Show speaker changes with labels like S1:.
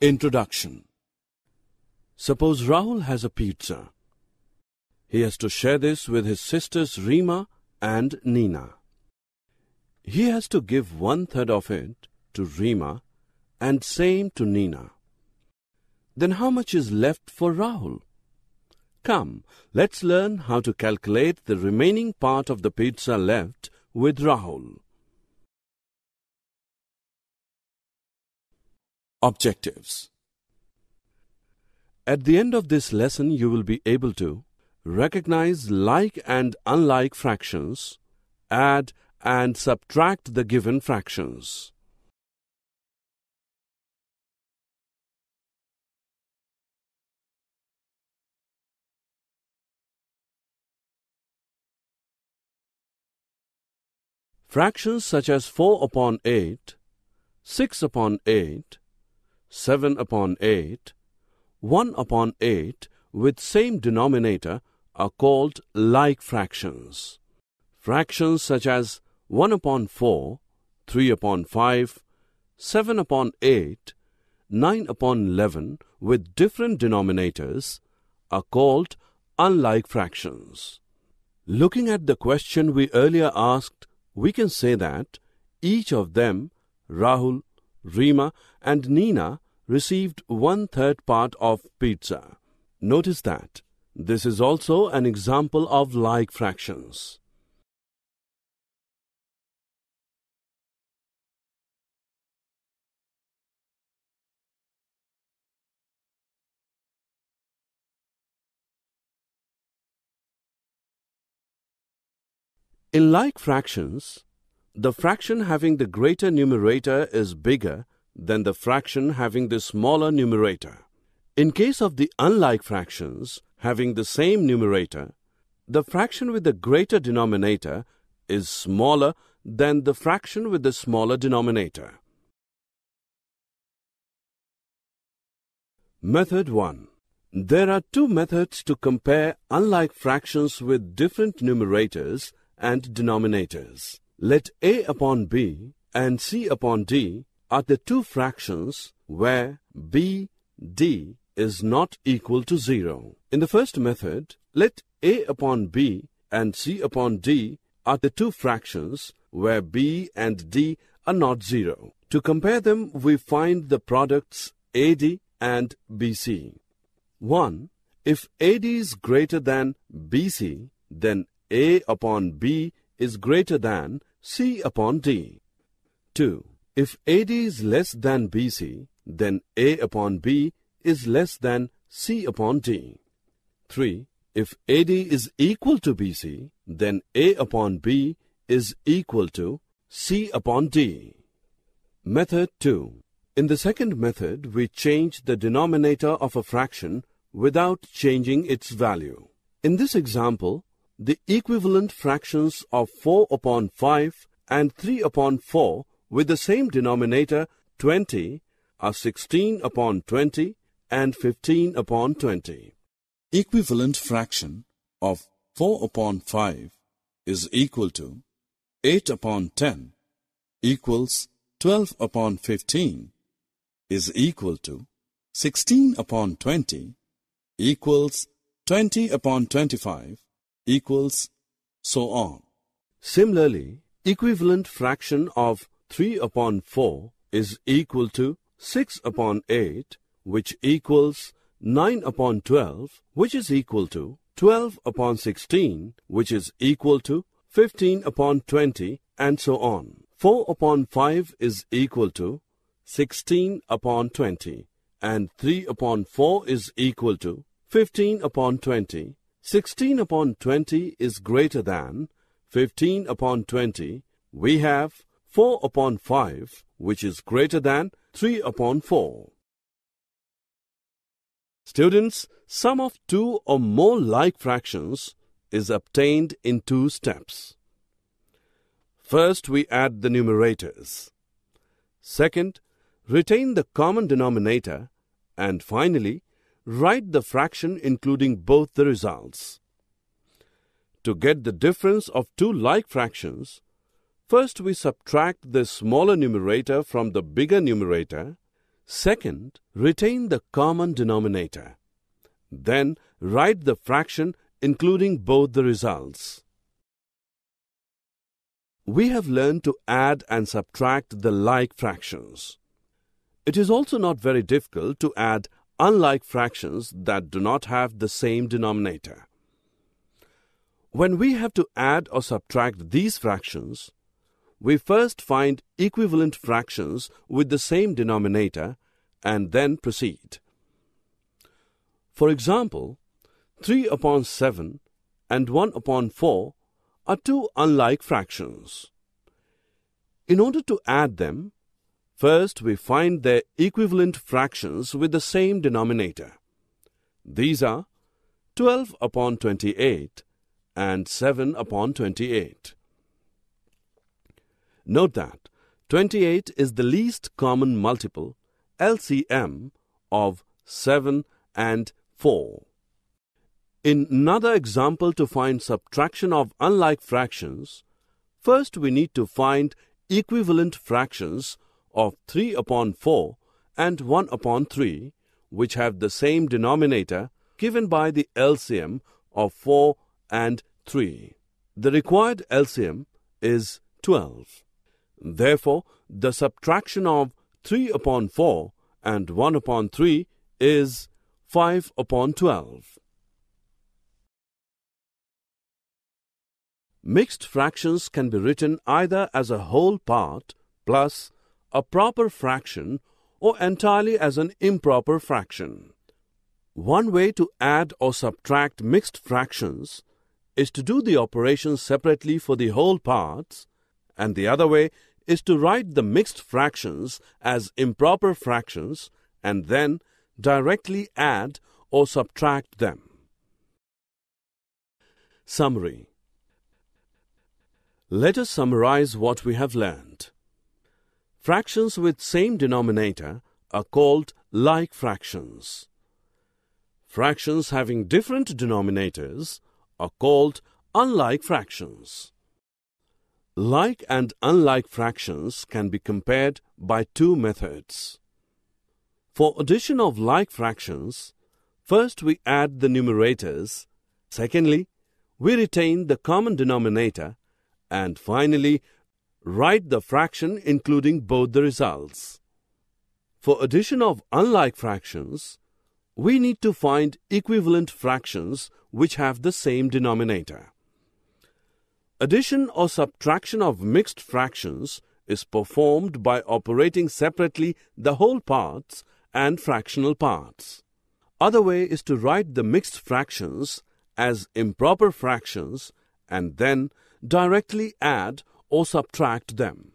S1: Introduction Suppose Rahul has a pizza. He has to share this with his sisters Rima and Nina. He has to give one third of it to Rima and same to Nina. Then how much is left for Rahul? Come, let's learn how to calculate the remaining part of the pizza left with Rahul. Objectives At the end of this lesson, you will be able to recognize like and unlike fractions, add and subtract the given fractions. Fractions such as 4 upon 8, 6 upon 8, 7 upon 8, 1 upon 8 with same denominator are called like fractions. Fractions such as 1 upon 4, 3 upon 5, 7 upon 8, 9 upon 11 with different denominators are called unlike fractions. Looking at the question we earlier asked we can say that each of them, Rahul, Rima, and Nina, received one third part of pizza. Notice that this is also an example of like fractions. In like fractions, the fraction having the greater numerator is bigger than the fraction having the smaller numerator. In case of the unlike fractions having the same numerator, the fraction with the greater denominator is smaller than the fraction with the smaller denominator. Method 1. There are two methods to compare unlike fractions with different numerators and denominators. Let a upon b and c upon d are the two fractions where b, d is not equal to 0. In the first method, let a upon b and c upon d are the two fractions where b and d are not 0. To compare them, we find the products AD and BC. 1. If AD is greater than BC, then a upon B is greater than C upon D. 2. If AD is less than BC, then A upon B is less than C upon D. 3. If AD is equal to BC, then A upon B is equal to C upon D. Method 2. In the second method, we change the denominator of a fraction without changing its value. In this example, the equivalent fractions of 4 upon 5 and 3 upon 4 with the same denominator 20 are 16 upon 20 and 15 upon 20. Equivalent fraction of 4 upon 5 is equal to 8 upon 10 equals 12 upon 15 is equal to 16 upon 20 equals 20 upon 25 equals so on. Similarly, equivalent fraction of 3 upon 4 is equal to 6 upon 8 which equals 9 upon 12 which is equal to 12 upon 16 which is equal to 15 upon 20 and so on. 4 upon 5 is equal to 16 upon 20 and 3 upon 4 is equal to 15 upon 20 16 upon 20 is greater than 15 upon 20. We have 4 upon 5, which is greater than 3 upon 4. Students, sum of two or more like fractions is obtained in two steps. First, we add the numerators. Second, retain the common denominator. And finally, write the fraction including both the results. To get the difference of two like fractions, first we subtract the smaller numerator from the bigger numerator. Second, retain the common denominator. Then write the fraction including both the results. We have learned to add and subtract the like fractions. It is also not very difficult to add unlike fractions that do not have the same denominator. When we have to add or subtract these fractions, we first find equivalent fractions with the same denominator and then proceed. For example, 3 upon 7 and 1 upon 4 are two unlike fractions. In order to add them, first we find their equivalent fractions with the same denominator. These are 12 upon 28 and 7 upon 28. Note that 28 is the least common multiple LCM of 7 and 4. In another example to find subtraction of unlike fractions, first we need to find equivalent fractions of 3 upon 4 and 1 upon 3, which have the same denominator given by the LCM of 4 and 3. The required LCM is 12. Therefore, the subtraction of 3 upon 4 and 1 upon 3 is 5 upon 12. Mixed fractions can be written either as a whole part plus a proper fraction or entirely as an improper fraction. One way to add or subtract mixed fractions is to do the operation separately for the whole parts, and the other way is to write the mixed fractions as improper fractions and then directly add or subtract them. Summary Let us summarize what we have learned. Fractions with same denominator are called like fractions. Fractions having different denominators are called unlike fractions. Like and unlike fractions can be compared by two methods. For addition of like fractions, first we add the numerators, secondly, we retain the common denominator, and finally, write the fraction including both the results. For addition of unlike fractions, we need to find equivalent fractions which have the same denominator. Addition or subtraction of mixed fractions is performed by operating separately the whole parts and fractional parts. Other way is to write the mixed fractions as improper fractions and then directly add or subtract them.